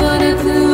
bana kız.